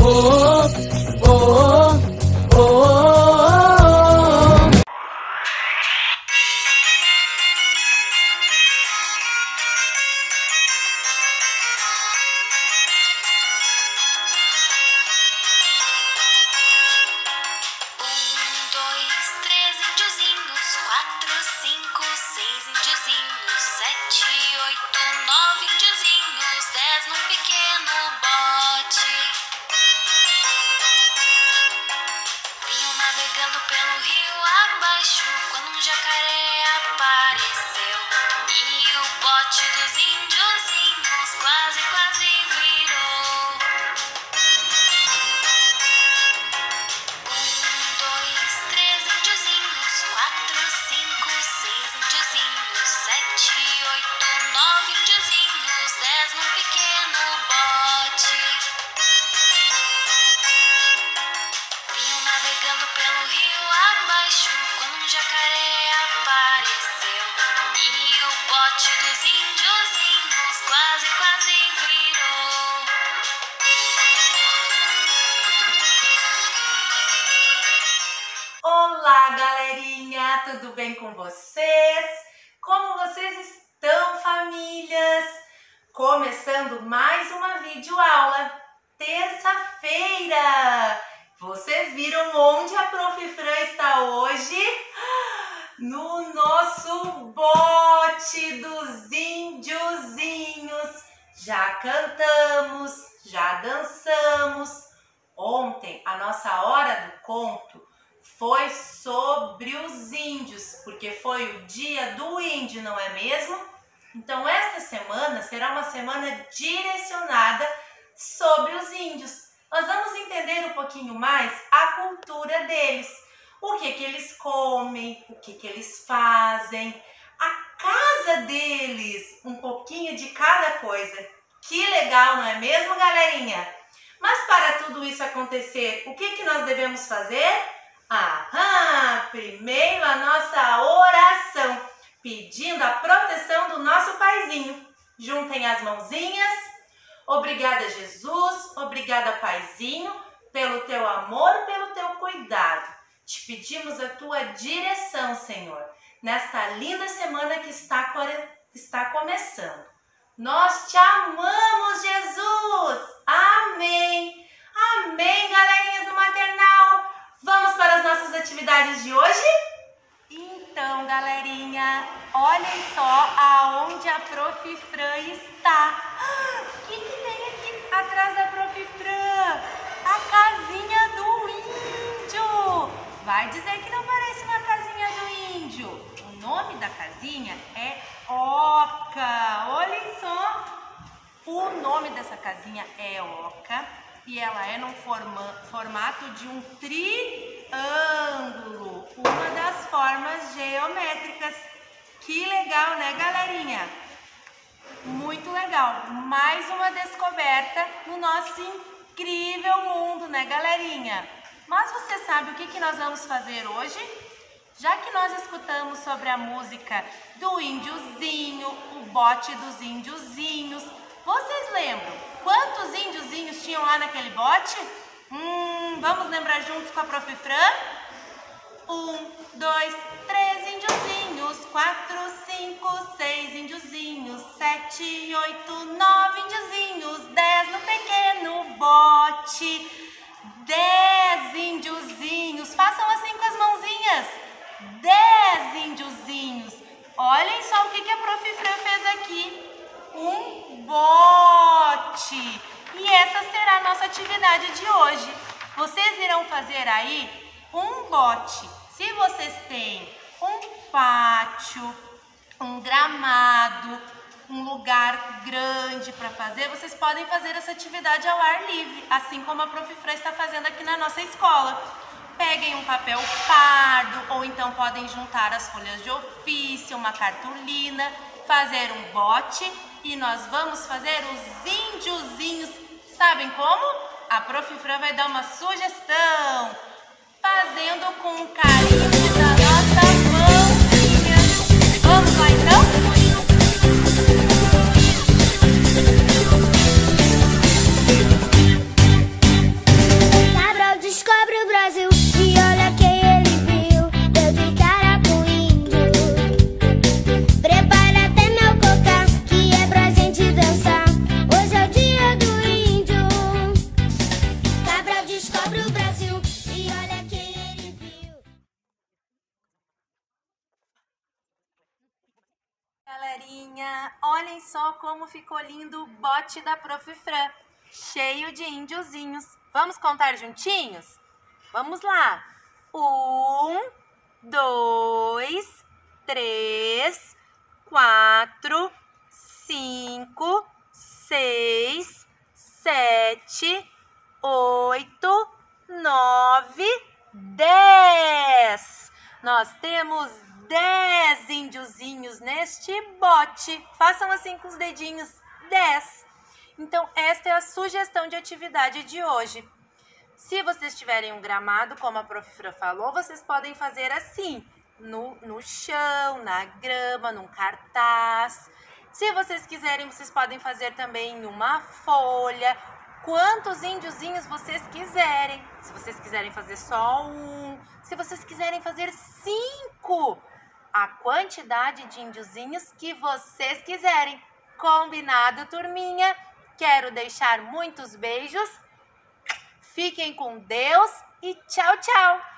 Um, Tudo bem com vocês? Como vocês estão, famílias? Começando mais uma videoaula. Terça-feira! Vocês viram onde a Prof. Fran está hoje? No nosso bote dos índiozinhos. Já cantamos, já dançamos. Ontem, a nossa hora do conto foi sobre os índios, porque foi o dia do índio, não é mesmo? Então, esta semana será uma semana direcionada sobre os índios. Nós vamos entender um pouquinho mais a cultura deles, o que que eles comem, o que que eles fazem, a casa deles, um pouquinho de cada coisa. Que legal, não é mesmo, galerinha? Mas para tudo isso acontecer, o que que nós devemos fazer? Aham! Primeiro a nossa oração, pedindo a proteção do nosso paizinho. Juntem as mãozinhas. Obrigada, Jesus. Obrigada, paizinho, pelo teu amor, pelo teu cuidado. Te pedimos a tua direção, Senhor, nesta linda semana que está, está começando. Nós te amamos, Jesus! Amém! Amém, galerinha do maternal! Vamos para as nossas atividades de hoje? Então, galerinha, olhem só aonde a Prof. Fran está. O que, que tem aqui atrás da Prof. Fran? A casinha do índio. Vai dizer que não parece uma casinha do índio. O nome da casinha é Oca. Olhem só. O nome dessa casinha é Oca e ela é num forma- formato de um triângulo, uma das formas geométricas. Que legal, né, galerinha? Muito legal. Mais uma descoberta no nosso incrível mundo, né, galerinha? Mas você sabe o que, que nós vamos fazer hoje? Já que nós escutamos sobre a música do índiozinho, o bote dos índiozinhos, índiozinhos tinham lá naquele bote? Hum, vamos lembrar juntos com a Prof. Fran? Um, dois, três índiozinhos, quatro, cinco, seis índiozinhos, sete, oito, nove índiozinhos, dez no pequeno bote. Dez índiozinhos, façam assim com as mãozinhas. Dez índiozinhos. Olhem só o que, a Prof. Fran fez aqui. Um bote. E essa será a nossa atividade de hoje. Vocês irão fazer aí um bote. Se vocês têm um pátio, um gramado, um lugar grande para fazer, vocês podem fazer essa atividade ao ar livre, assim como a Prof. Fran está fazendo aqui na nossa escola. Peguem um papel pardo ou então podem juntar as folhas de ofício, uma cartolina, fazer um bote e nós vamos fazer os índiozinhos. Sabem como? A Prof. Fran vai dar uma sugestão, fazendo com carinho da nossa mãozinha. Turminha! Olhem só como ficou lindo o bote da Prof. Fran, cheio de índiozinhos. Vamos contar juntinhos? Vamos lá! Um, dois, três, quatro, cinco, seis, sete, oito, nove, dez. Nós temos dez índiozinhos neste bote. Façam assim com os dedinhos, dez. Então, esta é a sugestão de atividade de hoje. Se vocês tiverem um gramado, como a Prof. Falou, vocês podem fazer assim, no, no chão, na grama, num cartaz. Se vocês quiserem, vocês podem fazer também uma folha, quantos índiozinhos vocês quiserem. Se vocês quiserem fazer só um, se vocês quiserem fazer cinco, a quantidade de índiozinhos que vocês quiserem. Combinado, turminha? Quero deixar muitos beijos. Fiquem com Deus e tchau, tchau!